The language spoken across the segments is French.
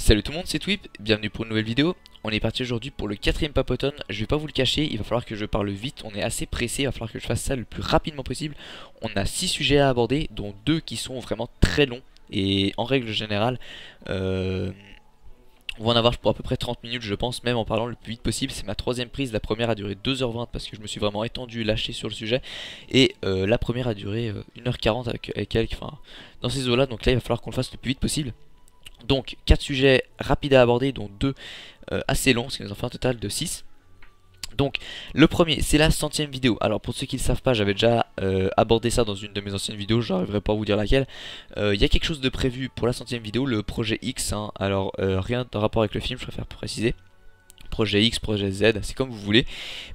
Salut tout le monde, c'est Twip, bienvenue pour une nouvelle vidéo. On est parti aujourd'hui pour le quatrième papoton, je vais pas vous le cacher, il va falloir que je parle vite, on est assez pressé, il va falloir que je fasse ça le plus rapidement possible. On a 6 sujets à aborder, dont 2 qui sont vraiment très longs, et en règle générale, euh, on va en avoir pour à peu près 30 minutes je pense, même en parlant le plus vite possible. C'est ma troisième prise, la première a duré 2h20 parce que je me suis vraiment étendu, lâché sur le sujet. Et euh, la première a duré 1h40 euh, avec, avec quelques, enfin, dans ces eaux là, donc là il va falloir qu'on le fasse le plus vite possible. Donc 4 sujets rapides à aborder, dont 2 euh, assez longs, ce qui nous en fait un total de 6. Donc le premier c'est la centième vidéo Alors pour ceux qui ne le savent pas j'avais déjà euh, abordé ça dans une de mes anciennes vidéos Je n'arriverai pas à vous dire laquelle euh, Il y a quelque chose de prévu pour la centième vidéo Le projet X hein. Alors rien de rapport avec le film je préfère préciser Projet X, projet Z c'est comme vous voulez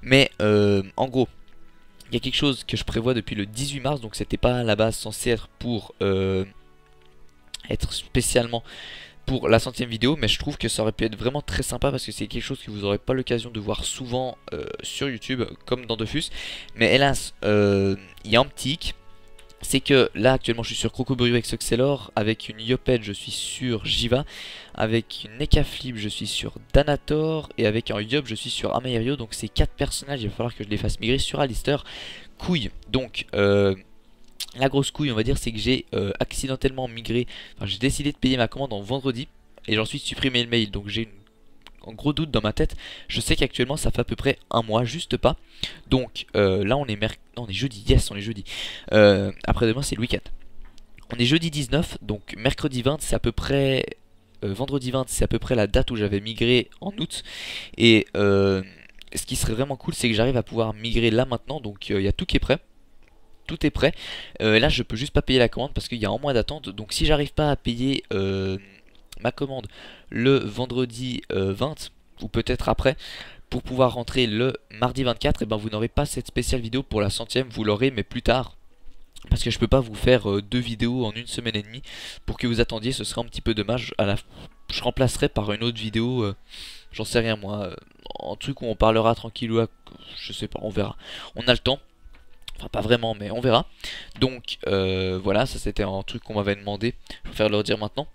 Mais en gros il y a quelque chose que je prévois depuis le 18 mars Donc c'était pas à la base censé être pour être spécialement pour la centième vidéo mais je trouve que ça aurait pu être vraiment très sympa parce que c'est quelque chose que vous n'aurez pas l'occasion de voir souvent euh, sur YouTube comme dans Dofus. Mais hélas euh, il y a un petit c'est que là actuellement je suis sur Crocobrio avec Suxelor, avec une Yoped je suis sur Jiva, avec une Nekaflip je suis sur Danator et avec un Yop je suis sur Amaerio donc ces quatre personnages il va falloir que je les fasse migrer sur Alistair. Couille. Donc euh, la grosse couille, on va dire, c'est que j'ai euh, accidentellement migré. J'ai décidé de payer ma commande en vendredi et j'en suis supprimé le mail. Donc j'ai un gros doute dans ma tête. Je sais qu'actuellement ça fait à peu près un mois, juste pas. Donc euh, là on est merc... on est jeudi, yes on est jeudi. Euh, après demain c'est le week-end. On est jeudi 19, donc mercredi 20 c'est à peu près... vendredi 20 c'est à peu près la date où j'avais migré en août. Et ce qui serait vraiment cool c'est que j'arrive à pouvoir migrer là maintenant. Donc il y a tout qui est prêt tout est prêt. Euh, là, je peux juste pas payer la commande parce qu'il y a un mois d'attente. Donc, si j'arrive pas à payer euh, ma commande le vendredi 20 euh, ou peut-être après, pour pouvoir rentrer le mardi 24, et eh ben vous n'aurez pas cette spéciale vidéo pour la centième. Vous l'aurez, mais plus tard. Parce que je peux pas vous faire deux vidéos en une semaine et demie pour que vous attendiez, ce serait un petit peu dommage. À. Je remplacerai par une autre vidéo, j'en sais rien moi, un truc où on parlera tranquille ou je sais pas, on verra. On a le temps. Enfin pas vraiment mais on verra. Donc euh, voilà ça c'était un truc qu'on m'avait demandé. Je préfère leur dire maintenant.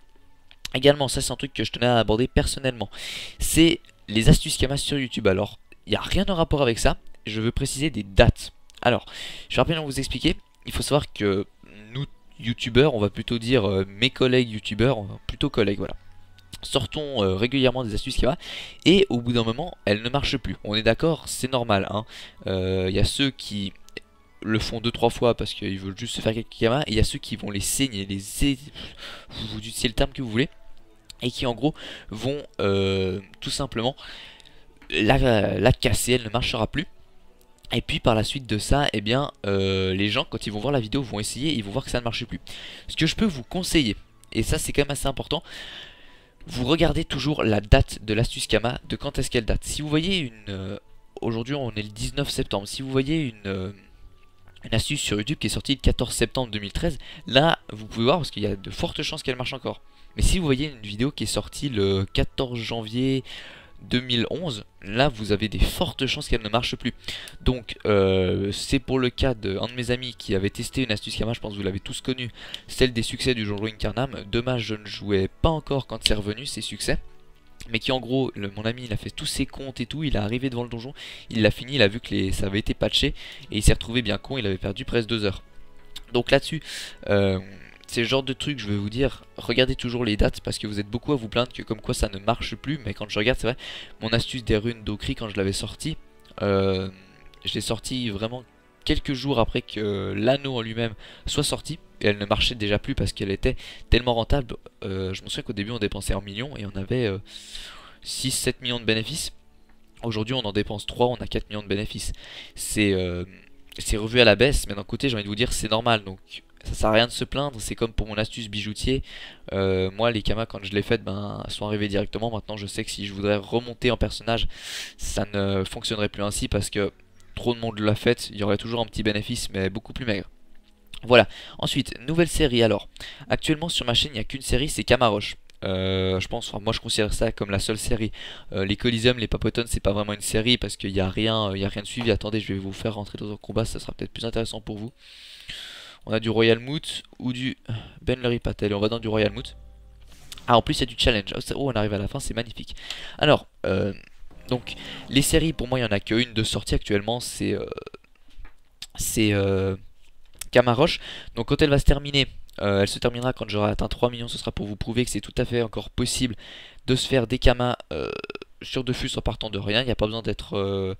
Également ça c'est un truc que je tenais à aborder personnellement. C'est les astuces Kama sur YouTube. Alors il n'y a rien en rapport avec ça. Je veux préciser des dates. Alors je vais rapidement vous expliquer. Il faut savoir que nous youtubeurs, on va plutôt dire euh, mes collègues youtubeurs, plutôt collègues voilà sortons euh, régulièrement des astuces Kama et au bout d'un moment elles ne marchent plus. On est d'accord, c'est normal. Il hein. y a ceux qui le font deux trois fois parce qu'ils veulent juste se faire quelques gamins et il y a ceux qui vont les saigner, les vous utilisez le terme que vous voulez et qui en gros vont euh, tout simplement la, la, casser, elle ne marchera plus. Et puis par la suite de ça, eh bien euh, les gens quand ils vont voir la vidéo vont essayer, ils vont voir que ça ne marche plus. Ce que je peux vous conseiller, et ça c'est quand même assez important, vous regardez toujours la date de l'astuce Kama, de quand est-ce qu'elle date. Si vous voyez une... Euh, aujourd'hui on est le 19 septembre, si vous voyez une une astuce sur YouTube qui est sortie le 14 septembre 2013. Là, vous pouvez voir parce qu'il y a de fortes chances qu'elle marche encore. Mais si vous voyez une vidéo qui est sortie le 14 janvier 2011, là vous avez des fortes chances qu'elle ne marche plus. Donc euh, c'est pour le cas d'un de, mes amis qui avait testé une astuce Kama, je pense que vous l'avez tous connu, celle des succès du jour Incarnam. Dommage je ne jouais pas encore quand c'est revenu ces succès mais qui en gros, mon ami il a fait tous ses comptes et tout, il est arrivé devant le donjon, il l'a fini, il a vu que ça avait été patché, et il s'est retrouvé bien con, il avait perdu presque deux heures. Donc là-dessus, euh, c'est le genre de truc, je vais vous dire, regardez toujours les dates, parce que vous êtes beaucoup à vous plaindre que comme quoi ça ne marche plus, mais quand je regarde, c'est vrai, mon astuce des runes d'Okri, quand je l'avais sorti, euh, je l'ai sorti vraiment quelques jours après que l'anneau en lui-même soit sorti, elle ne marchait déjà plus parce qu'elle était tellement rentable. Euh, je me souviens qu'au début on dépensait un million et on avait 6-7 euh, millions de bénéfices. Aujourd'hui on en dépense 3, on a 4 millions de bénéfices. Euh, c'est revu à la baisse, mais d'un côté j'ai envie de vous dire c'est normal, donc ça sert à rien de se plaindre, c'est comme pour mon astuce bijoutier. moi les kamas quand je l'ai fait ben, sont arrivés directement, maintenant je sais que si je voudrais remonter en personnage, ça ne fonctionnerait plus ainsi parce que trop de monde l'a fait, il y aurait toujours un petit bénéfice mais beaucoup plus maigre. Voilà. Ensuite, nouvelle série. Alors, actuellement sur ma chaîne, il n'y a qu'une série, c'est Camaroche. Euh, je pense, moi je considère ça comme la seule série. Euh, les Coliseum, les Papotones, c'est pas vraiment une série parce qu'il n'y a rien, il y a rien de suivi. Attendez, je vais vous faire rentrer dans un combat, ça sera peut-être plus intéressant pour vous. On a du Royal Moot ou du Ben Patel. On va dans du Royal Moot. Ah en plus il y a du challenge, oh, oh on arrive à la fin, c'est magnifique. Alors, euh, donc les séries pour moi il n'y en a qu'une de sortie actuellement, c'est... Euh, c'est... Euh, Camaroche. Donc quand elle va se terminer, elle se terminera quand j'aurai atteint 3 millions, ce sera pour vous prouver que c'est tout à fait encore possible de se faire des kamas sur Defus en partant de rien. Il n'y a pas besoin d'être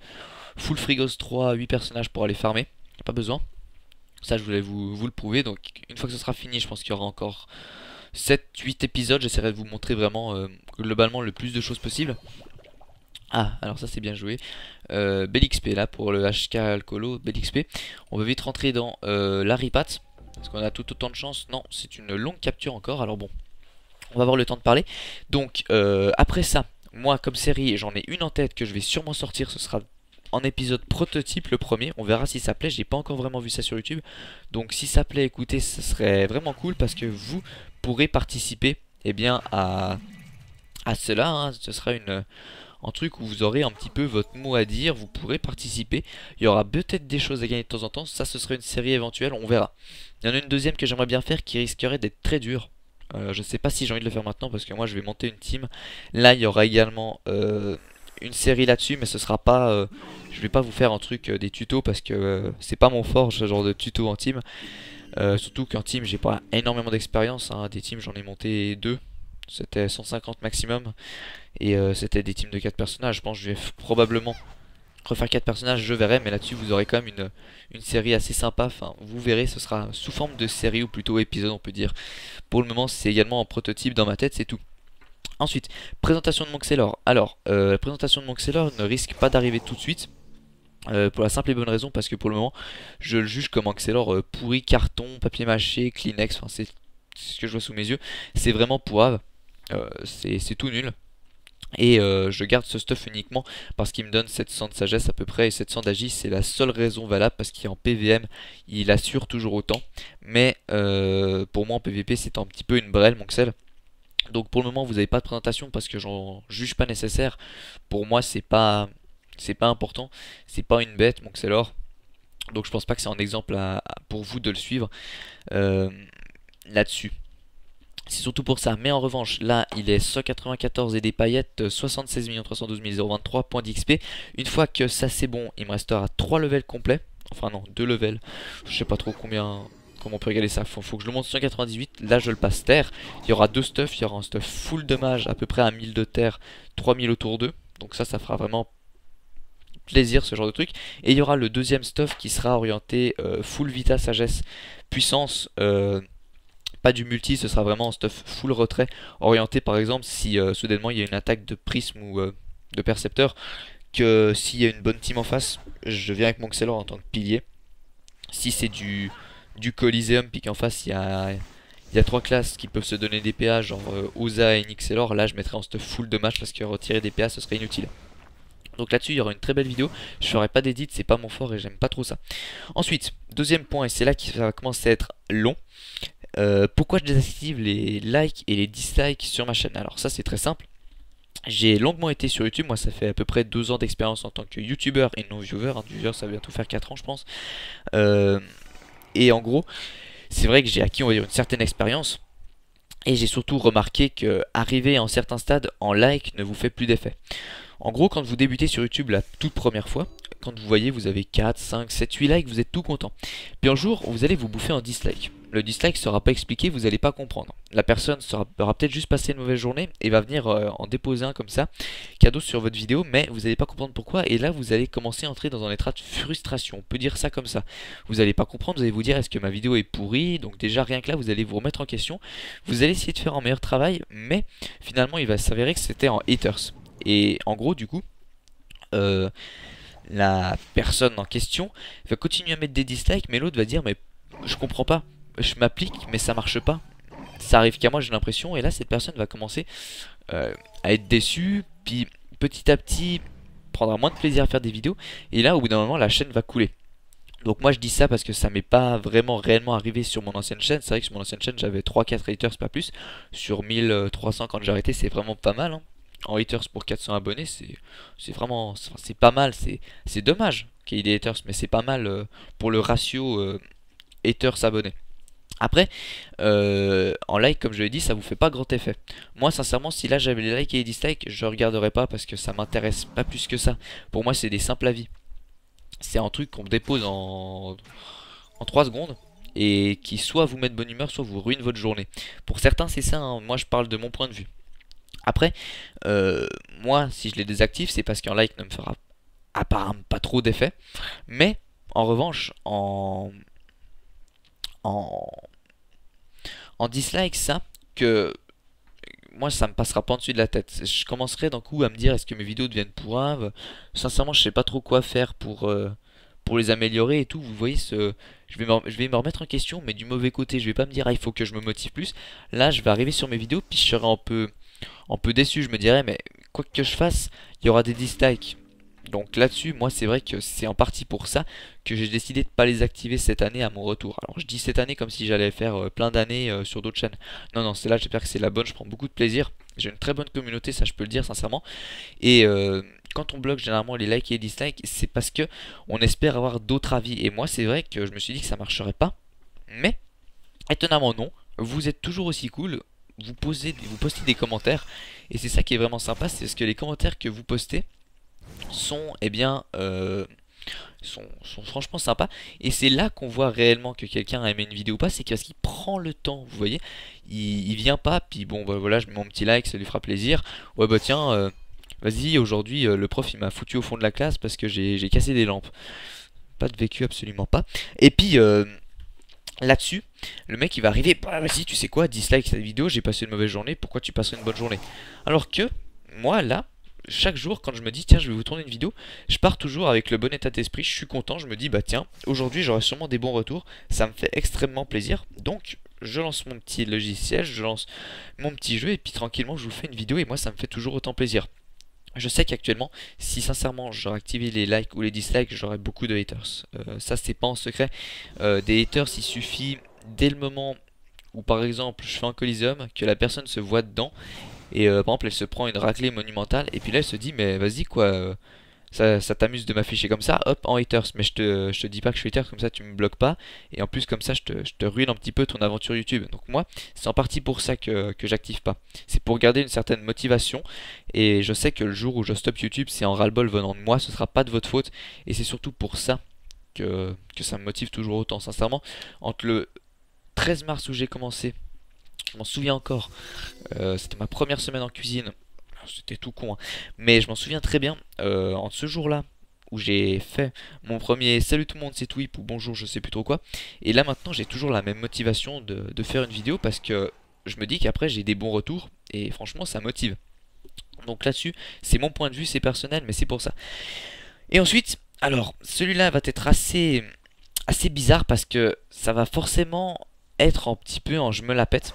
full frigos 3, 8 personnages pour aller farmer. Pas besoin. Ça je voulais vous, vous, le prouver. Donc une fois que ce sera fini, je pense qu'il y aura encore 7-8 épisodes, j'essaierai de vous montrer vraiment euh, globalement le plus de choses possible. Ah, alors ça c'est bien joué. Euh, XP là pour le HK Alcolo, XP. On va vite rentrer dans euh, la ripat. Est-ce qu'on a tout autant de chance? Non, c'est une longue capture encore, alors bon. On va avoir le temps de parler. Donc, euh, après ça, moi comme série, j'en ai une en tête que je vais sûrement sortir. Ce sera en épisode prototype le premier. On verra si ça plaît. J'ai pas encore vraiment vu ça sur YouTube. Donc si ça plaît, écoutez, ce serait vraiment cool parce que vous pourrez participer eh bien, à, à cela. Hein. Ce sera une, un truc où vous aurez un petit peu votre mot à dire. Vous pourrez participer. Il y aura peut-être des choses à gagner de temps en temps. Ça, ce serait une série éventuelle. On verra. Il y en a une deuxième que j'aimerais bien faire qui risquerait d'être très dure. Euh, je sais pas si j'ai envie de le faire maintenant parce que moi je vais monter une team. Là il y aura également euh, une série là-dessus, mais ce sera pas. Euh, je vais pas vous faire un truc euh, des tutos parce que euh, c'est pas mon fort ce genre de tuto en team. surtout qu'en team j'ai pas énormément d'expérience. Hein. Des teams j'en ai monté deux. C'était 150 maximum. Et c'était des teams de 4 personnages. Je pense que je vais probablement refaire 4 personnages, je verrai, mais là-dessus vous aurez quand même une, série assez sympa, enfin vous verrez, ce sera sous forme de série ou plutôt épisode on peut dire. Pour le moment c'est également en prototype dans ma tête, c'est tout. Ensuite, présentation de Moxelor. Alors, euh, la présentation de Moxelor ne risque pas d'arriver tout de suite. Euh, pour la simple et bonne raison parce que pour le moment je le juge comme Moxelor euh, pourri, carton, papier mâché, Kleenex, c'est ce que je vois sous mes yeux, c'est vraiment pourrave, c'est tout nul. Et je garde ce stuff uniquement parce qu'il me donne 700 de sagesse à peu près et 700 d'agis c'est la seule raison valable parce qu'en PVM il assure toujours autant. Mais pour moi en PVP c'est un petit peu une brelle Moxel. Donc pour le moment vous n'avez pas de présentation parce que j'en juge pas nécessaire. Pour moi c'est pas c'est pas important, c'est pas une bête donc c'est l'or. Donc je pense pas que c'est un exemple pour vous de le suivre euh, là-dessus. C'est surtout pour ça. Mais en revanche, là, il est 194 et des paillettes, 76 312 023 points d'XP. Une fois que ça c'est bon, il me restera 3 levels complets. Enfin non, 2 levels. Je sais pas trop combien Comment on peut regarder ça faut, faut, que je le monte 198. Là, je le passe terre. Il y aura deux stuffs. Il y aura un stuff full dommage, à peu près à 1000 de terre, 3000 autour d'eux. Donc ça, ça fera vraiment plaisir ce genre de truc. Et il y aura le deuxième stuff qui sera orienté euh, full vita, sagesse, puissance. Euh, pas du multi, ce sera vraiment un stuff full retrait. Orienté par exemple si euh, soudainement il y a une attaque de prisme ou de percepteur. Que s'il y a une bonne team en face, je viens avec mon Xelor en tant que pilier. Si c'est du du Coliseum, puis qu'en face il y a, il trois classes qui peuvent se donner des PA, genre euh, Oza et Nixelor. Là, je mettrais en stuff full de match parce que retirer des PA ce serait inutile. Donc là-dessus, il y aura une très belle vidéo. Je ferai pas d'édit, c'est pas mon fort et j'aime pas trop ça. Ensuite, deuxième point, et c'est là qu'il va commencer à être long. Euh, pourquoi je désactive les likes et les dislikes sur ma chaîne Alors ça, c'est très simple. J'ai longuement été sur YouTube, moi ça fait à peu près deux ans d'expérience en tant que YouTuber et non viewer, hein, viewer ça va bientôt faire 4 ans je pense. Euh, et en gros, c'est vrai que j'ai acquis on va dire, une certaine expérience. Et j'ai surtout remarqué que arriver en certains stades en like ne vous fait plus d'effet. En gros, quand vous débutez sur YouTube la toute première fois, quand vous voyez vous avez 4, 5, 7, 8 likes, vous êtes tout content. Puis un jour, vous allez vous bouffer en dislike le dislike sera pas expliqué, vous n'allez pas comprendre. La personne sera, aura peut-être juste passé une mauvaise journée et va venir euh, en déposer un comme ça, cadeau sur votre vidéo, mais vous n'allez pas comprendre pourquoi. Et là, vous allez commencer à entrer dans un état de frustration. On peut dire ça comme ça. Vous n'allez pas comprendre, vous allez vous dire est-ce que ma vidéo est pourrie? Donc déjà, rien que là, vous allez vous remettre en question. Vous allez essayer de faire un meilleur travail, mais finalement, il va s'avérer que c'était en haters. Et en gros, du coup, euh, la personne en question va continuer à mettre des dislikes, mais l'autre va dire mais je comprends pas je m'applique mais ça marche pas. Ça arrive qu'à moi j'ai l'impression et là cette personne va commencer euh, à être déçue puis petit à petit prendra moins de plaisir à faire des vidéos et là au bout d'un moment la chaîne va couler. Donc moi je dis ça parce que ça m'est pas vraiment réellement arrivé sur mon ancienne chaîne. C'est vrai que sur mon ancienne chaîne j'avais 3-4 haters pas plus. Sur 1300 quand j'ai arrêté c'est vraiment pas mal. Hein. En haters pour 400 abonnés c'est vraiment c'est pas mal. C'est dommage qu'il y ait des haters mais c'est pas mal euh, pour le ratio euh, haters abonnés. Après, euh, en like, comme je l'ai dit, ça vous fait pas grand effet. Moi, sincèrement, si là j'avais les likes et les dislikes, je regarderais pas parce que ça m'intéresse pas plus que ça. Pour moi, c'est des simples avis. C'est un truc qu'on dépose en, en 3 secondes et qui soit vous met de bonne humeur, soit vous ruine votre journée. Pour certains, c'est ça. Hein. Moi, je parle de mon point de vue. Après, euh, moi, si je les désactive, c'est parce qu'un like ne me fera apparemment pas trop d'effet. Mais, en revanche, en, en, en dislike ça, que moi ça me passera pas en dessus de la tête. Je commencerai d'un coup à me dire est-ce que mes vidéos deviennent pourraves? Sincèrement, je sais pas trop quoi faire pour, euh, pour les améliorer et tout. Vous voyez, ce, je, vais me, je vais me remettre en question, mais du mauvais côté. Je vais pas me dire ah, il faut que je me motive plus. Là, je vais arriver sur mes vidéos, puis je serai un peu, un peu déçu. Je me dirais mais quoi que je fasse, il y aura des dislikes. Donc là-dessus, moi c'est vrai que c'est en partie pour ça que j'ai décidé de pas les activer cette année à mon retour. Alors je dis cette année comme si j'allais faire euh, plein d'années euh, sur d'autres chaînes. Non, non, c'est là, j'espère que c'est la bonne, je prends beaucoup de plaisir. J'ai une très bonne communauté, ça je peux le dire sincèrement. Et euh, quand on bloque généralement les likes et les dislikes, c'est parce que on espère avoir d'autres avis. Et moi c'est vrai que je me suis dit que ça marcherait pas. Mais, étonnamment non, vous êtes toujours aussi cool, vous, posez, vous postez des commentaires. Et c'est ça qui est vraiment sympa, c'est ce que les commentaires que vous postez sont, eh bien, euh, sont, franchement sympas. Et c'est là qu'on voit réellement que quelqu'un a aimé une vidéo ou pas, c'est parce qu'il prend le temps, vous voyez. Il, vient pas, puis bon, bah voilà, je mets mon petit like, ça lui fera plaisir. Ouais, bah tiens, euh, vas-y, aujourd'hui, euh, le prof, il m'a foutu au fond de la classe parce que j'ai cassé des lampes. Pas de vécu, absolument pas. Et puis... Là-dessus, le mec il va arriver, bah vas-y tu sais quoi, dislike cette vidéo, j'ai passé une mauvaise journée, pourquoi tu passerais une bonne journée? Alors que, moi là, chaque jour quand je me dis tiens je vais vous tourner une vidéo, je pars toujours avec le bon état d'esprit, je suis content, je me dis bah tiens, aujourd'hui j'aurai sûrement des bons retours, ça me fait extrêmement plaisir, donc je lance mon petit logiciel, je lance mon petit jeu et puis tranquillement je vous fais une vidéo et moi ça me fait toujours autant plaisir. Je sais qu'actuellement, si sincèrement j'aurais activé les likes ou les dislikes, j'aurais beaucoup de haters. Euh, ça c'est pas en secret. Euh, des haters, il suffit dès le moment où par exemple je fais un coliseum, que la personne se voit dedans et euh, par exemple, elle se prend une raclée monumentale. Et puis là, elle se dit, mais vas-y, quoi. Euh, ça, ça t'amuse de m'afficher comme ça, hop, en haters. Mais je te, je dis pas que je suis haters, comme ça tu me bloques pas. Et en plus, comme ça, je te, je te ruine un petit peu ton aventure YouTube. Donc moi, c'est en partie pour ça que, que j'active pas. C'est pour garder une certaine motivation. Et je sais que le jour où je stoppe YouTube, c'est en ras-le-bol venant de moi, ce sera pas de votre faute. Et c'est surtout pour ça que, que ça me motive toujours autant. Sincèrement, entre le 13 mars où j'ai commencé je m'en souviens encore. Euh, c'était ma première semaine en cuisine. C'était tout con. Hein. Mais je m'en souviens très bien. Euh, en ce jour-là, où j'ai fait mon premier salut tout le monde c'est Twip ou bonjour je sais plus trop quoi. Et là maintenant j'ai toujours la même motivation de, faire une vidéo parce que je me dis qu'après j'ai des bons retours et franchement ça motive. Donc là-dessus c'est mon point de vue, c'est personnel mais c'est pour ça. Et ensuite, alors celui-là va être assez, assez bizarre parce que ça va forcément être un petit peu en je me la pète.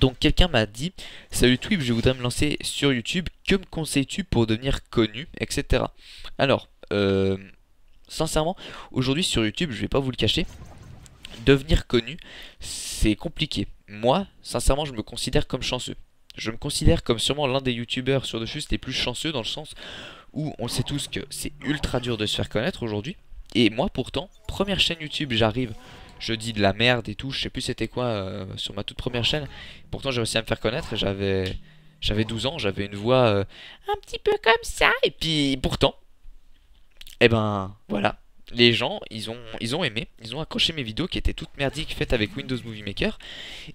Donc quelqu'un m'a dit Salut Twip, je voudrais me lancer sur YouTube, que me conseilles-tu pour devenir connu, etc. Alors, euh, sincèrement, aujourd'hui sur YouTube, je vais pas vous le cacher, devenir connu, c'est compliqué. Moi, sincèrement, je me considère comme chanceux. Je me considère comme sûrement l'un des youtubeurs sur dessus les plus chanceux dans le sens où on sait tous que c'est ultra dur de se faire connaître aujourd'hui. Et moi pourtant, première chaîne YouTube, j'arrive je dis de la merde et tout. Je sais plus c'était quoi euh, sur ma toute première chaîne. Pourtant, j'ai réussi à me faire connaître. J'avais j'avais 12 ans, j'avais une voix euh, un petit peu comme ça. Et puis pourtant, eh ben voilà. Les gens, ils ont, ils ont aimé, ils ont accroché mes vidéos qui étaient toutes merdiques faites avec Windows Movie Maker.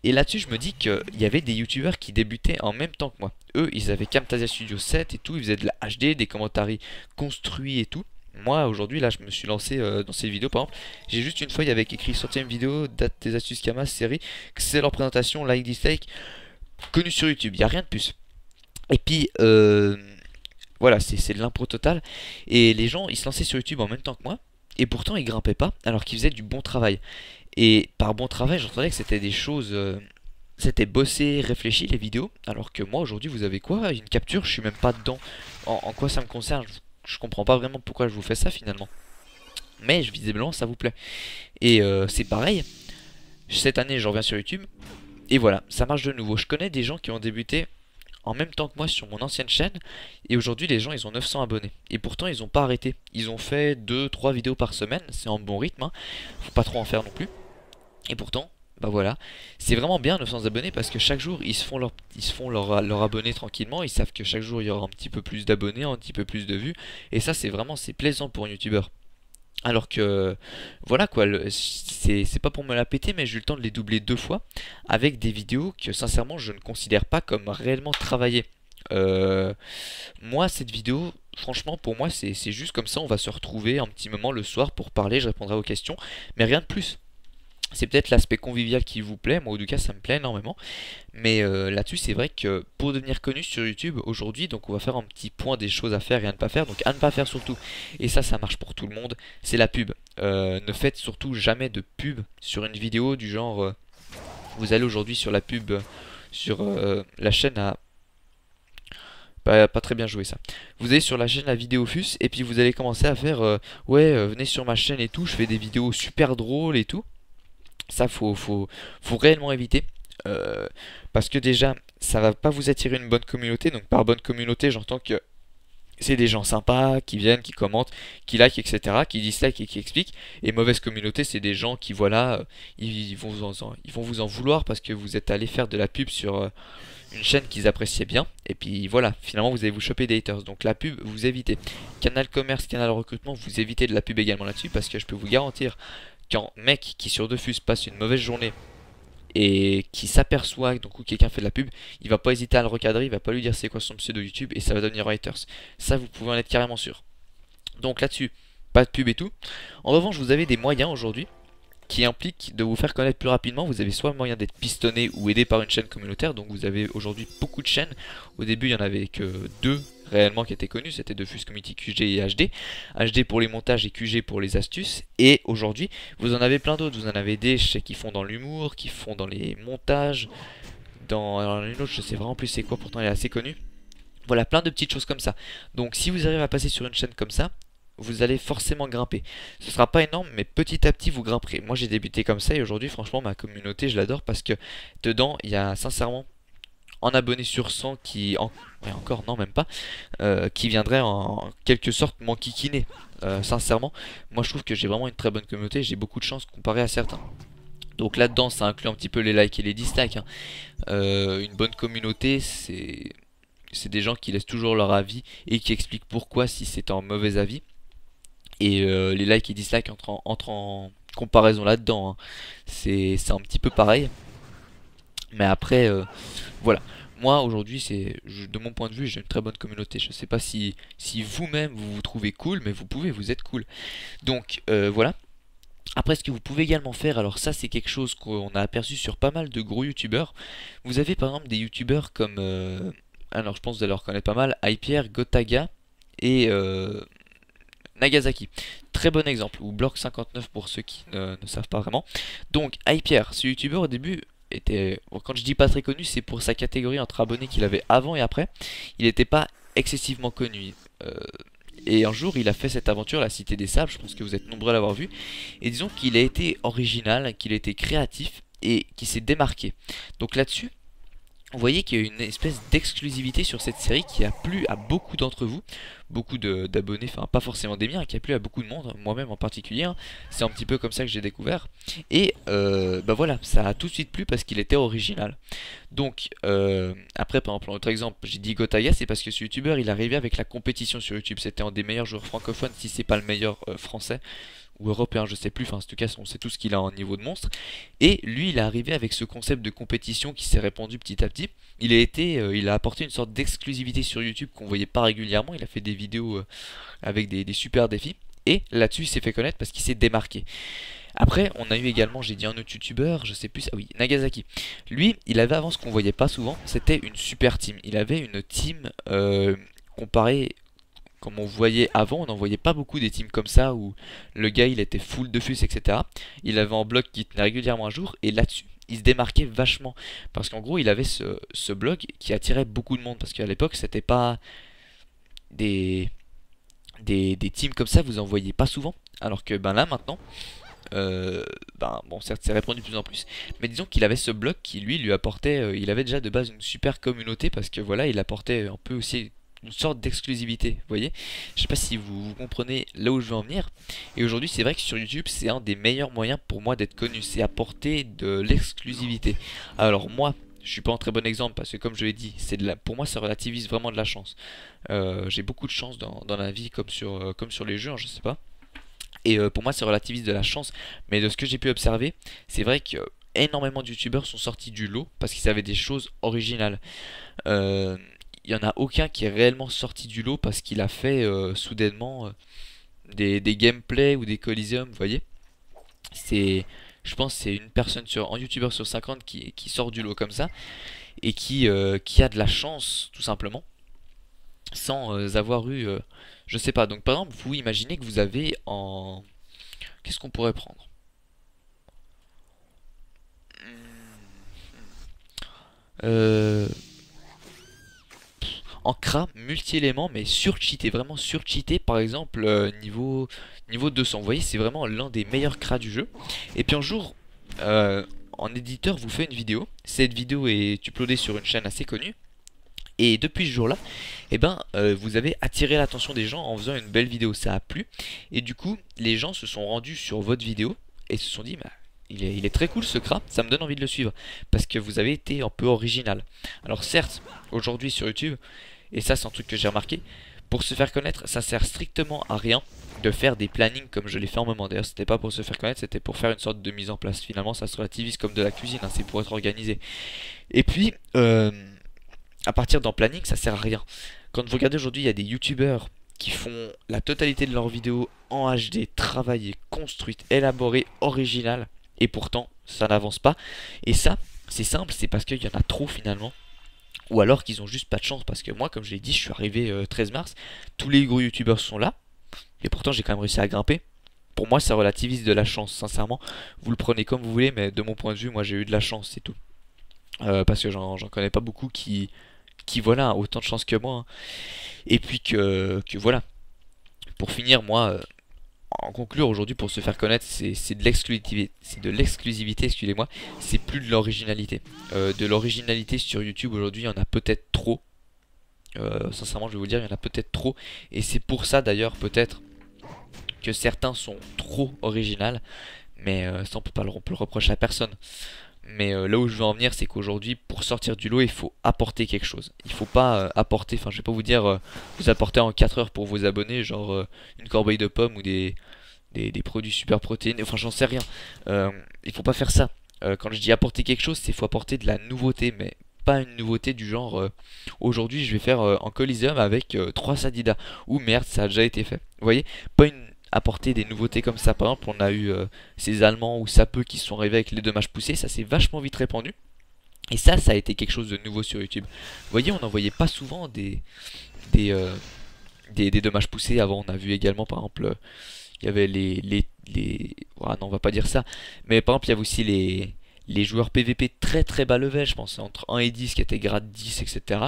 Et là-dessus, je me dis qu'il y avait des youtubeurs qui débutaient en même temps que moi. Eux, ils avaient Camtasia Studio 7 et tout, ils faisaient de la HD, des commentaires construits et tout. Moi aujourd'hui là je me suis lancé euh, dans ces vidéos par exemple j'ai juste une feuille avec écrit sortie vidéo date des astuces Kama série c'est leur présentation like dislike connu sur YouTube il a rien de plus. Et puis euh, voilà c'est de l'impro total. Et les gens ils se lançaient sur YouTube en même temps que moi et pourtant ils grimpaient pas alors qu'ils faisaient du bon travail. Et par bon travail j'entendais que c'était des choses euh, c'était bossé, réfléchi les vidéos, alors que moi aujourd'hui vous avez quoi? Une capture, je suis même pas dedans. En quoi ça me concerne? Je comprends pas vraiment pourquoi je vous fais ça finalement. Mais visiblement ça vous plaît. Et euh, c'est pareil. Cette année je reviens sur YouTube. Et voilà, ça marche de nouveau. Je connais des gens qui ont débuté en même temps que moi sur mon ancienne chaîne. Et aujourd'hui les gens ils ont 900 abonnés. Et pourtant ils ont pas arrêté. Ils ont fait 2-3 vidéos par semaine. C'est en bon rythme. Hein. Faut pas trop en faire non plus. Et pourtant, bah voilà, c'est vraiment bien 900 abonnés parce que chaque jour ils se font leur ils abonné tranquillement, ils savent que chaque jour il y aura un petit peu plus d'abonnés, un petit peu plus de vues et ça c'est vraiment c'est plaisant pour un youtubeur. Alors que voilà quoi, c'est pas pour me la péter mais j'ai eu le temps de les doubler deux fois avec des vidéos que sincèrement je ne considère pas comme réellement travaillées. Euh, moi cette vidéo franchement pour moi c'est juste comme ça on va se retrouver un petit moment le soir pour parler, je répondrai aux questions mais rien de plus. C'est peut-être l'aspect convivial qui vous plaît, moi au tout cas ça me plaît énormément. Mais euh, là-dessus c'est vrai que pour devenir connu sur YouTube aujourd'hui, donc on va faire un petit point des choses à faire et à ne pas faire. Donc à ne pas faire surtout, et ça ça marche pour tout le monde, c'est la pub. Euh, ne faites surtout jamais de pub sur une vidéo du genre... Euh, vous allez aujourd'hui sur la pub sur la chaîne à... Pas, très bien joué ça. Vous allez sur la chaîne à Vidéofus et puis vous allez commencer à faire ouais venez sur ma chaîne et tout, je fais des vidéos super drôles et tout. Ça, faut, faut, faut réellement éviter. Euh, parce que déjà, ça va pas vous attirer une bonne communauté. Donc par bonne communauté, j'entends que c'est des gens sympas qui viennent, qui commentent, qui like, etc., qui dislike et qui expliquent. Et mauvaise communauté, c'est des gens qui, voilà, euh, ils, vont vous en, ils vont vous en vouloir parce que vous êtes allé faire de la pub sur euh, une chaîne qu'ils appréciaient bien. Et puis voilà, finalement, vous allez vous choper des haters. Donc la pub, vous évitez. Canal commerce, canal recrutement, vous évitez de la pub également là-dessus parce que je peux vous garantir quand mec qui sur Defus passe une mauvaise journée et qui s'aperçoit où quelqu'un fait de la pub, il va pas hésiter à le recadrer, il va pas lui dire c'est quoi son pseudo YouTube et ça va devenir haters. Ça vous pouvez en être carrément sûr. Donc là-dessus, pas de pub et tout. En revanche, vous avez des moyens aujourd'hui qui impliquent de vous faire connaître plus rapidement. Vous avez soit le moyen d'être pistonné ou aidé par une chaîne communautaire. Donc vous avez aujourd'hui beaucoup de chaînes. Au début, il y en avait que deux réellement qui étaient connus, c'était Defus Community QG et HD. HD pour les montages et QG pour les astuces. Et aujourd'hui, vous en avez plein d'autres. Vous en avez des qui font dans l'humour, qui font dans les montages. Dans une autre, je sais vraiment plus c'est quoi, pourtant elle est assez connue. Voilà, plein de petites choses comme ça. Donc si vous arrivez à passer sur une chaîne comme ça, vous allez forcément grimper. Ce sera pas énorme, mais petit à petit vous grimperez. Moi j'ai débuté comme ça et aujourd'hui franchement ma communauté je l'adore parce que dedans il y a sincèrement en abonnés sur 100 qui, en, encore non même pas, euh, qui viendrait en, quelque sorte m'enquiquiner. Euh, sincèrement, moi je trouve que j'ai vraiment une très bonne communauté, j'ai beaucoup de chance comparé à certains. Donc là-dedans, ça inclut un petit peu les likes et les dislikes. Hein. Euh, une bonne communauté, c'est c'est des gens qui laissent toujours leur avis et qui expliquent pourquoi si c'est un mauvais avis. Et les likes et dislikes entrent en, comparaison là-dedans. Hein. C'est un petit peu pareil. Mais après, euh, voilà. Moi, aujourd'hui, c'est de mon point de vue, j'ai une très bonne communauté. Je sais pas si, vous-même vous vous trouvez cool, mais vous pouvez, vous êtes cool. Donc, euh, voilà. Après, ce que vous pouvez également faire, alors ça, c'est quelque chose qu'on a aperçu sur pas mal de gros youtubeurs. Vous avez par exemple des youtubeurs comme. Euh, alors, je pense que vous allez reconnaître pas mal Hyper, Gotaga et. Nagasaki. Très bon exemple, ou Block 59 pour ceux qui ne, ne savent pas vraiment. Donc, Hyper, ce youtubeur au début, quand je dis pas très connu, c'est pour sa catégorie entre abonnés qu'il avait avant et après. Il n'était pas excessivement connu. Euh, et un jour, il a fait cette aventure, la Cité des Sables, je pense que vous êtes nombreux à l'avoir vu. Et disons qu'il a été original, qu'il a été créatif et qu'il s'est démarqué. Donc là-dessus, vous voyez qu'il y a une espèce d'exclusivité sur cette série qui a plu à beaucoup d'entre vous, beaucoup d'abonnés, enfin pas forcément des miens, qui a plu à beaucoup de monde, moi-même en particulier, hein. c'est un petit peu comme ça que j'ai découvert, et euh, bah voilà, ça a tout de suite plu parce qu'il était original. Donc, euh, après par exemple, un autre exemple, j'ai dit Gotaya, c'est parce que ce youtubeur il arrivait avec la compétition sur YouTube, c'était un des meilleurs joueurs francophones, si c'est pas le meilleur euh, français, ou européen, je sais plus, enfin en tout cas on sait tout ce qu'il a en niveau de monstre. Et lui il est arrivé avec ce concept de compétition qui s'est répandu petit à petit. Il a été, euh, il a apporté une sorte d'exclusivité sur YouTube qu'on voyait pas régulièrement, il a fait des vidéos euh, avec des, super défis. Et là-dessus il s'est fait connaître parce qu'il s'est démarqué. Après, on a eu également, j'ai dit un autre youtubeur, je sais plus, ah oui, Nagasaki. Lui, il avait avant ce qu'on voyait pas souvent, c'était une super team. Il avait une team euh, comparée comme on voyait avant, on n'en voyait pas beaucoup des teams comme ça où le gars il était full de fus, etc. Il avait un blog qui tenait régulièrement un jour et là-dessus il se démarquait vachement parce qu'en gros il avait ce, blog qui attirait beaucoup de monde parce qu'à l'époque c'était pas des, des, teams comme ça, vous en voyez pas souvent alors que ben là maintenant euh, ben bon certes c'est répandu de plus en plus mais disons qu'il avait ce blog qui lui lui apportait euh, il avait déjà de base une super communauté parce que voilà il apportait un peu aussi une sorte d'exclusivité, vous voyez Je sais pas si vous, comprenez là où je veux en venir. Et aujourd'hui, c'est vrai que sur YouTube, c'est un des meilleurs moyens pour moi d'être connu, c'est apporter de l'exclusivité. Alors moi, je suis pas un très bon exemple parce que comme je l'ai dit, pour moi ça relativise vraiment de la chance. Euh, j'ai beaucoup de chance dans, la vie comme sur, euh, comme sur les jeux, hein, je sais pas. Et euh, pour moi ça relativise de la chance, mais de ce que j'ai pu observer, c'est vrai que énormément de youtubeurs sont sortis du lot parce qu'ils avaient des choses originales il n'y en a aucun qui est réellement sorti du lot parce qu'il a fait euh, soudainement euh, des, des gameplays ou des coliseums, vous voyez. C'est, je pense c'est une personne sur, en youtubeur sur 50 qui, qui sort du lot comme ça et qui, euh, qui a de la chance tout simplement sans avoir eu, je sais pas. Donc par exemple, vous imaginez que vous avez en... Qu'est-ce qu'on pourrait prendre? Euh, en CRA multi-éléments mais sur-cheaté, vraiment sur-cheaté par exemple euh, niveau, niveau 200. Vous voyez c'est vraiment l'un des meilleurs CRA du jeu. Et puis un jour, euh, en éditeur vous fait une vidéo. Cette vidéo est uploadée sur une chaîne assez connue. Et depuis ce jour-là, eh ben, euh, vous avez attiré l'attention des gens en faisant une belle vidéo. Ça a plu. Et du coup, les gens se sont rendus sur votre vidéo et se sont dit, bah, il est, très cool ce CRA, ça me donne envie de le suivre. Parce que vous avez été un peu original. Alors certes, aujourd'hui sur YouTube, et ça c'est un truc que j'ai remarqué, pour se faire connaître, ça sert strictement à rien de faire des plannings comme je l'ai fait en moment. D'ailleurs, c'était pas pour se faire connaître, c'était pour faire une sorte de mise en place. Finalement, ça se relativise comme de la cuisine, hein, c'est pour être organisé. Et puis, euh, à partir d'un planning, ça sert à rien. Quand vous regardez aujourd'hui, il y a des youtubeurs qui font la totalité de leurs vidéos en HD, travaillées, construites, élaborées, originales, et pourtant, ça n'avance pas. Et ça, c'est simple, c'est parce qu'il y en a trop finalement. Ou alors qu'ils ont juste pas de chance. Parce que moi comme je l'ai dit je suis arrivé 13 euh, mars. Tous les gros youtubeurs sont là. Et pourtant j'ai quand même réussi à grimper. Pour moi ça relativise de la chance sincèrement. Vous le prenez comme vous voulez mais de mon point de vue moi j'ai eu de la chance c'est tout. Euh, parce que j'en connais pas beaucoup qui qui voilà autant de chance que moi hein. et puis que, que voilà. Pour finir moi euh, en conclure aujourd'hui pour se faire connaître c'est de l'exclusivité c'est de l'exclusivité excusez-moi c'est plus de l'originalité. Euh, de l'originalité sur YouTube aujourd'hui il y en a peut-être trop. Euh, sincèrement je vais vous dire il y en a peut-être trop. Et c'est pour ça d'ailleurs peut-être que certains sont trop originales. Mais euh, ça on peut pas le, le reprocher à personne mais là où je veux en venir, c'est qu'aujourd'hui, pour sortir du lot, il faut apporter quelque chose. Il faut pas apporter, enfin je vais pas vous dire, vous apporter en 4 heures pour vos abonnés, genre une corbeille de pommes ou des, des, produits super protéinés, enfin j'en sais rien. Euh, il faut pas faire ça. Euh, quand je dis apporter quelque chose, c'est faut apporter de la nouveauté, mais pas une nouveauté du genre euh, aujourd'hui je vais faire en Coliseum avec 3 Sadidas ou merde ça a déjà été fait. Vous voyez? Pas une apporter des nouveautés comme ça. Par exemple, on a eu ces Allemands ou Sapeux qui sont arrivés avec les dommages poussés, ça s'est vachement vite répandu. Et ça, ça a été quelque chose de nouveau sur YouTube. Vous voyez, on n'en voyait pas souvent des, des, des, des, dommages poussés. Avant, on a vu également, par exemple, il y avait les... les, les... non, on va pas dire ça. Mais par exemple, il y avait aussi les, les joueurs PVP très très bas level, je pense, entre 1 et 10, qui étaient grade 10, etc.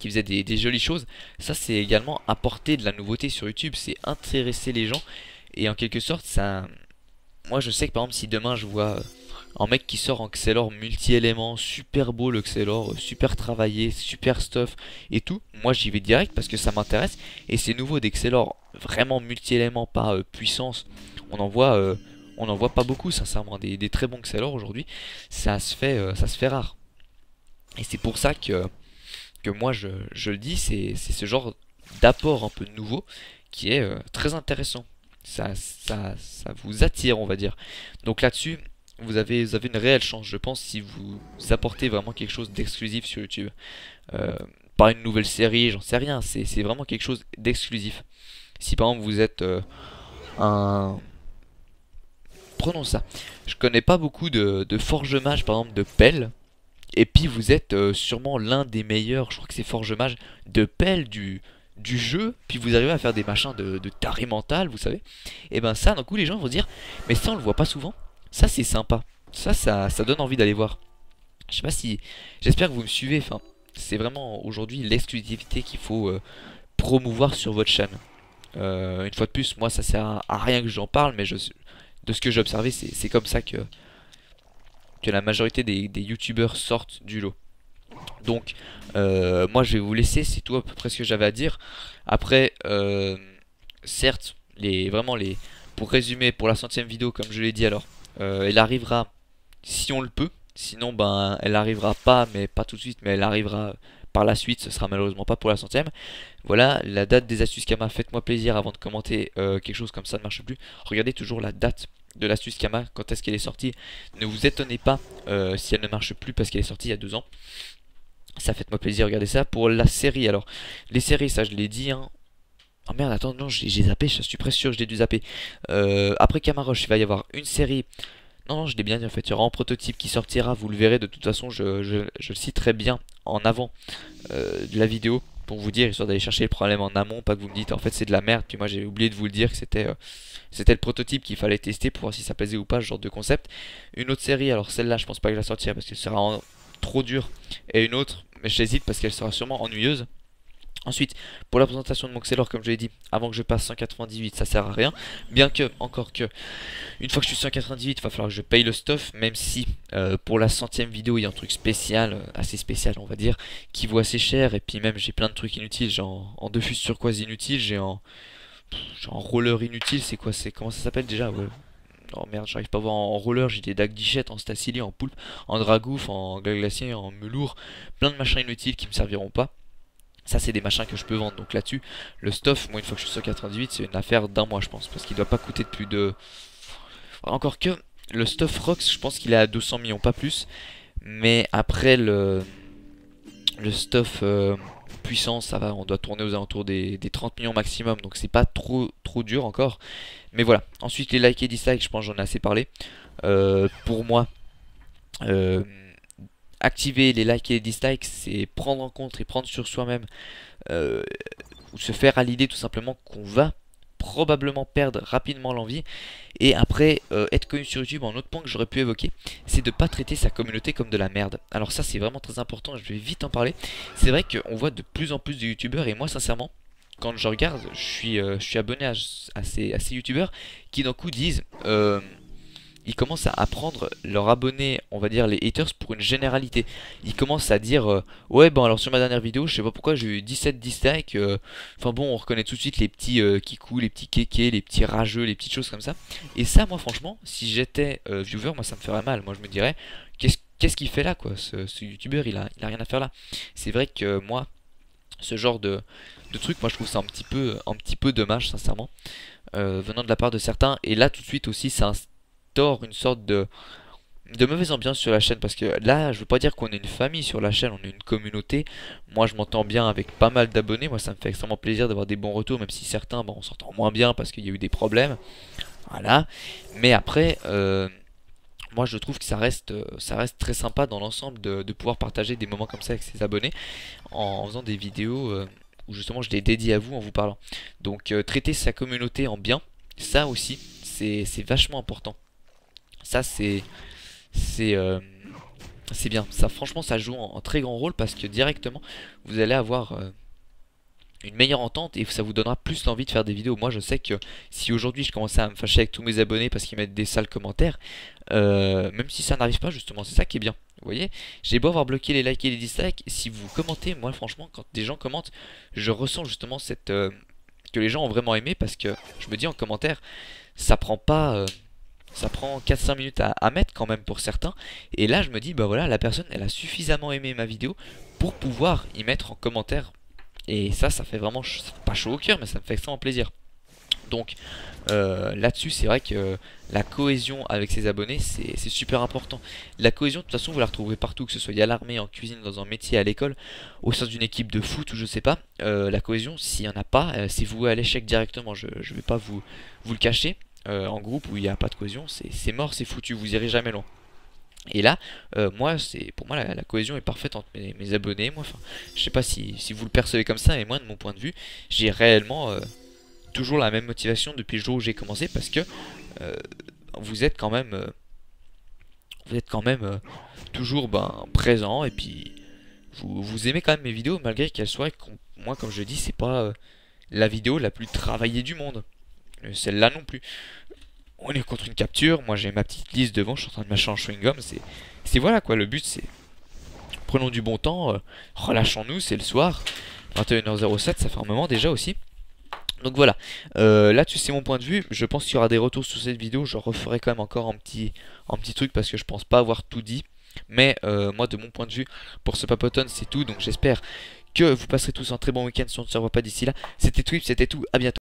Qui faisaient des, jolies choses. Ça, c'est également apporter de la nouveauté sur YouTube. C'est intéresser les gens. Et en quelque sorte, ça... Moi, je sais que par exemple, si demain je vois un mec qui sort en Xelor multi-éléments, super beau le Xelor, super travaillé, super stuff et tout. Moi j'y vais direct parce que ça m'intéresse et c'est nouveau des vraiment multi-éléments par euh, puissance. On en voit euh, on en voit pas beaucoup sincèrement des, des très bons Xelor aujourd'hui. Ça euh, ça se fait rare. Et c'est pour ça que que moi je, je le dis, c'est ce genre d'apport un peu nouveau qui est très intéressant. Ça, ça, ça vous attire, on va dire. Donc là-dessus, vous avez, vous avez une réelle chance, je pense, si vous apportez vraiment quelque chose d'exclusif sur YouTube. Euh, pas une nouvelle série, j'en sais rien, c'est vraiment quelque chose d'exclusif. Si par exemple vous êtes euh, un... Prenons ça. Je connais pas beaucoup de, de forge mage, par exemple, de pelle. Et puis vous êtes euh, sûrement l'un des meilleurs, je crois que c'est forge mage, de pelle du, du jeu, puis vous arrivez à faire des machins de, de taré mental, vous savez. Et ben ça, d'un coup, les gens vont dire, mais ça on le voit pas souvent. Ça, c'est sympa. Ça, ça, ça donne envie d'aller voir. Je sais pas si... J'espère que vous me suivez. Enfin, c'est vraiment aujourd'hui l'exclusivité qu'il faut euh, promouvoir sur votre chaîne. Euh, une fois de plus, moi, ça sert à, rien que j'en parle, mais je, de ce que j'ai observé, c'est comme ça que, que la majorité des, des youtubeurs sortent du lot. Donc, euh, moi je vais vous laisser, c'est tout à peu près ce que j'avais à dire. Après, euh, certes, les, vraiment les, pour résumer, pour la centième vidéo, comme je l'ai dit alors, euh, elle arrivera si on le peut. Sinon, ben, elle arrivera pas, mais pas tout de suite, mais elle arrivera par la suite, ce sera malheureusement pas pour la centième. Voilà, la date des astuces Kama, faites-moi plaisir avant de commenter quelque chose comme ça ne marche plus. Regardez toujours la date de l'astuce Kama, quand est-ce qu'elle est sortie. Ne vous étonnez pas si elle ne marche plus parce qu'elle est sortie il y a deux ans. Ça fait moi plaisir, regardez ça. Pour la série, alors, les séries, ça je l'ai dit, hein. Oh merde, attends, non, j'ai zappé, je suis presque sûr que j'ai dû zapper. Euh, après Camaroche, il va y avoir une série... Non, non, je l'ai bien dit en fait, il y aura un prototype qui sortira, vous le verrez, de toute façon, je, je, le citerai bien en avant euh, de la vidéo pour vous dire, histoire d'aller chercher le problème en amont, pas que vous me dites en fait c'est de la merde, puis moi j'ai oublié de vous le dire que c'était euh, c'était le prototype qu'il fallait tester pour voir si ça plaisait ou pas, ce genre de concept. Une autre série, alors celle-là je pense pas que je la sortirai parce qu'elle sera trop dur. Et une autre, mais j'hésite parce qu'elle sera sûrement ennuyeuse. Ensuite, pour la présentation de Moxelor, comme je l'ai dit, avant que je passe 198, ça sert à rien. Bien que, encore que, une fois que je suis 198, il va falloir que je paye le stuff, même si euh, pour la centième vidéo, il y a un truc spécial, euh, assez spécial on va dire, qui vaut assez cher, et puis même j'ai plein de trucs inutiles, j'ai en, en deux sur quoi inutiles, j'ai en, en roller inutile, c'est quoi, c'est comment ça s'appelle déjà Oh merde, j'arrive pas à voir en roller, j'ai des dagdichettes, en stacili, en poulpe, en dragouf, en glacier, en melour, plein de machins inutiles qui me serviront pas. Ça c'est des machins que je peux vendre, donc là-dessus, le stuff, moi une fois que je suis sur 98, c'est une affaire d'un mois je pense, parce qu'il doit pas coûter de plus de... Encore que, le stuff Rox, je pense qu'il est à 200 millions, pas plus, mais après le, le stuff... Euh, puissance, ça va, on doit tourner aux alentours des, 30 millions maximum, donc c'est pas trop trop dur encore. Mais voilà, ensuite les likes et dislikes, je pense j'en ai assez parlé. Euh, pour moi, euh, activer les likes et les dislikes, c'est prendre en compte et prendre sur soi-même, euh, ou se faire à l'idée tout simplement qu'on va probablement perdre rapidement l'envie. Et après, euh, être connu sur YouTube, un autre point que j'aurais pu évoquer, c'est de pas traiter sa communauté comme de la merde. Alors ça, c'est vraiment très important, je vais vite en parler. C'est vrai qu'on voit de plus en plus de YouTubeurs, et moi, sincèrement, quand je regarde, je suis, euh, abonné à, ces, à YouTubeurs qui d'un coup disent... ils commencent à apprendre leurs abonnés, on va dire les haters, pour une généralité. Ils commencent à dire euh, Ouais, bon, alors sur ma dernière vidéo, je sais pas pourquoi j'ai eu 17 dislikes. Euh, enfin bon, on reconnaît tout de suite les petits euh, kikous, les petits kékés, les petits rageux, les petites choses comme ça. Et ça, moi, franchement, si j'étais viewer, moi ça me ferait mal. Moi, je me dirais Qu'est-ce qu'il fait là, quoi Ce, ce youtubeur, il a, il a rien à faire là. C'est vrai que moi, ce genre de, de truc, moi je trouve ça un petit peu, un petit peu dommage, sincèrement, venant de la part de certains. Et là, tout de suite aussi, ça une sorte de, de mauvaise ambiance sur la chaîne parce que là je veux pas dire qu'on est une famille sur la chaîne on est une communauté. Moi je m'entends bien avec pas mal d'abonnés. Moi ça me fait extrêmement plaisir d'avoir des bons retours même si certains bon, on s'entend moins bien parce qu'il y a eu des problèmes. Voilà. Mais après euh, moi je trouve que ça reste ça reste très sympa dans l'ensemble de, pouvoir partager des moments comme ça avec ses abonnés en, faisant des vidéos euh, où justement je les dédie à vous en vous parlant. Donc euh, traiter sa communauté en bien ça aussi c'est vachement important ça, c'est c'est euh, bien. Franchement, ça joue en, très grand rôle parce que directement, vous allez avoir euh, une meilleure entente et ça vous donnera plus l'envie de faire des vidéos. Moi, je sais que si aujourd'hui je commençais à me fâcher avec tous mes abonnés parce qu'ils mettent des sales commentaires, euh, même si ça n'arrive pas, justement, c'est ça qui est bien. Vous voyez, j'ai beau avoir bloqué les likes et les dislikes, si vous commentez, moi, franchement, quand des gens commentent, je ressens justement cette que les gens ont vraiment aimé parce que je me dis en commentaire, ça prend pas ça prend 4-5 minutes à, mettre quand même pour certains. Et là, je me dis, bah voilà, la personne, elle a suffisamment aimé ma vidéo pour pouvoir y mettre en commentaire. Et ça, ça fait vraiment, pas chaud au cœur, mais ça me fait extrêmement plaisir. Donc euh, là-dessus, c'est vrai que la cohésion avec ses abonnés, c'est super important. La cohésion, de toute façon, vous la retrouverez partout, que ce soit à l'armée, en cuisine, dans un métier, à l'école, au sein d'une équipe de foot ou je sais pas. Euh, la cohésion, s'il n'y en a pas, euh, c'est voué à l'échec directement. Je ne vais pas vous, vous le cacher. Euh, en groupe où il n'y a pas de cohésion, c'est mort, c'est foutu, vous irez jamais loin. Et là, euh, moi, c'est pour moi la, cohésion est parfaite entre mes, abonnés. Moi, enfin, je sais pas si, vous le percevez comme ça, mais moi, de mon point de vue, j'ai réellement euh, toujours la même motivation depuis le jour où j'ai commencé parce que vous êtes quand même, vous êtes quand même toujours ben, présent et puis vous, vous, aimez quand même mes vidéos malgré qu'elles soient, moi, comme je dis, c'est pas la vidéo la plus travaillée du monde. Euh, celle-là non plus. On est contre une capture, moi j'ai ma petite liste devant, je suis en train de mâcher en chewing-gum, c'est voilà quoi, le but c'est prenons du bon temps, relâchons-nous, c'est le soir. 21h07, ça fait un moment déjà aussi. Donc voilà, euh, là tu sais mon point de vue, je pense qu'il y aura des retours sur cette vidéo, je referai quand même encore un petit, truc parce que je pense pas avoir tout dit. Mais euh, moi de mon point de vue, pour ce papoton c'est tout, donc j'espère que vous passerez tous un très bon week-end si on ne se revoit pas d'ici là. C'était Twip, c'était tout, à bientôt.